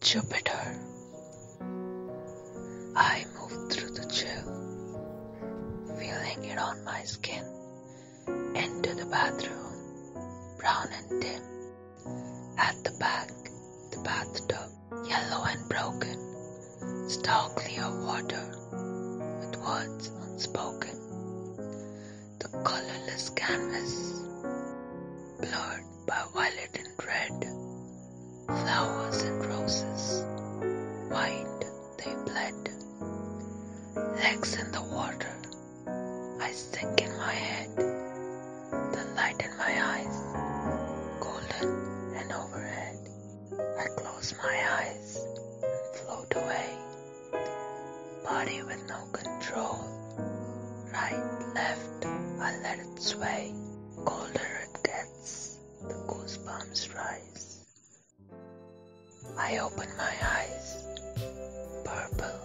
Jupiter. I moved through the chill, feeling it on my skin, into the bathroom, brown and dim. At the back, the bathtub, yellow and broken, starkly of water, with words unspoken. The colorless canvas, blurred by violet flowers and roses, white they bled. Legs in the water, I sink in my head, the light in my eyes, golden and overhead. I close my eyes and float away, body with no control, right, left, I let it sway. I open my eyes, purple,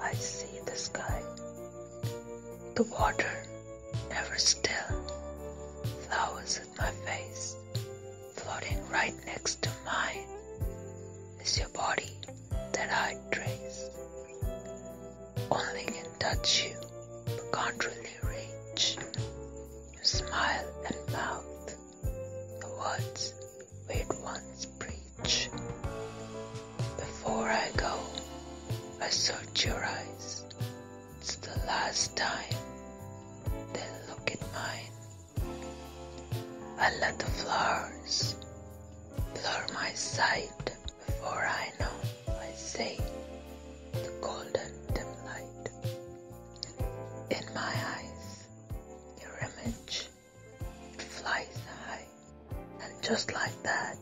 I see the sky. The water, never still, flowers at my face, floating right next to mine, is your body that I trace. Only can touch you, but can't really your eyes. It's the last time they look at mine. I let the flowers blur my sight before I know I say the golden dim light. In my eyes, your image, it flies high, and just like that,